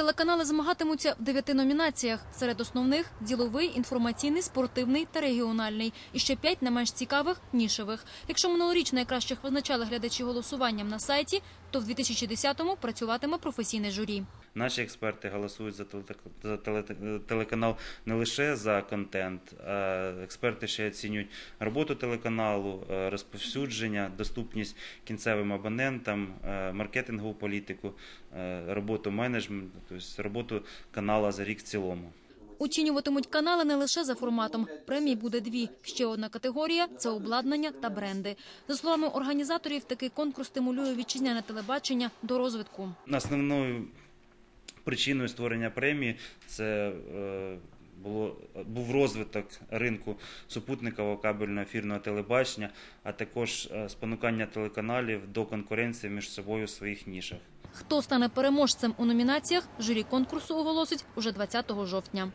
Телеканали змагатимуться в дев'яти номінаціях. Серед основних діловий, інформаційний, спортивний та регіональний. І ще п'ять не менш цікавих нішевих. Якщо минулоріч найкращих визначали глядачі голосуванням на сайті, то в 2010-му працюватиме професійне журі. Наші експерти голосують за, теле- за телеканал не лише за контент, а експерти ще оцінюють роботу телеканалу, е, розповсюдження, доступність кінцевим абонентам, е, маркетингову політику, е, роботу менеджменту, тобто роботу канала за рік в цілому. Оцінюватимуть канали не лише за форматом. Премій буде дві. Ще одна категорія – це обладнання та бренди. За словами організаторів, такий конкурс стимулює вітчизняне телебачення до розвитку. Основною причиною створення премії це е, було, був розвиток ринку супутникового кабельного ефірного телебачення, а також е, спонукання телеканалів до конкуренції між собою в своїх нішах. Хто стане переможцем у номінаціях, журі конкурсу оголосить уже 20 жовтня.